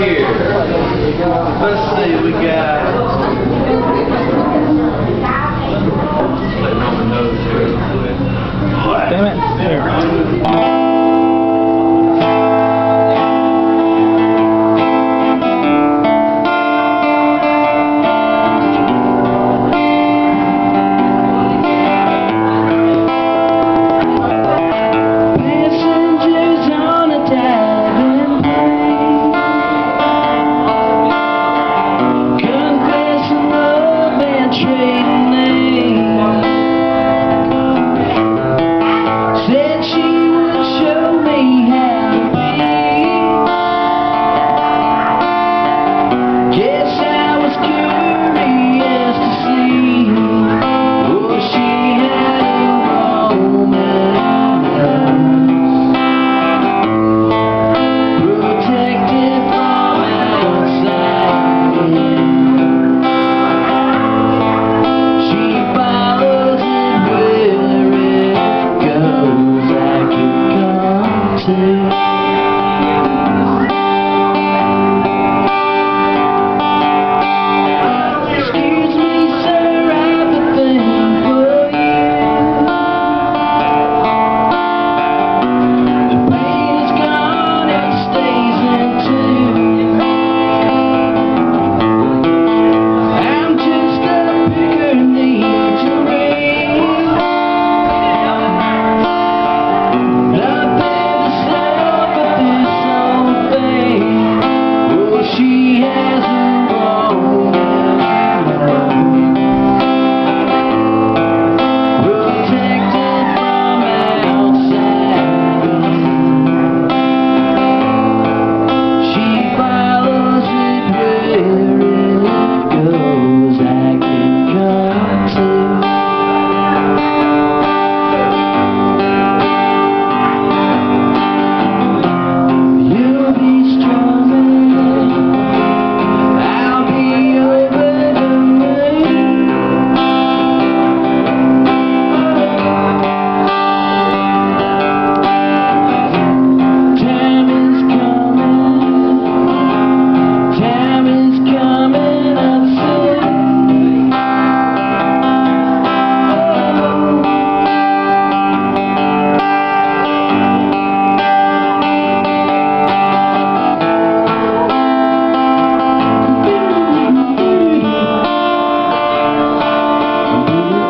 here. Let's see, we got. Can Do-do-do.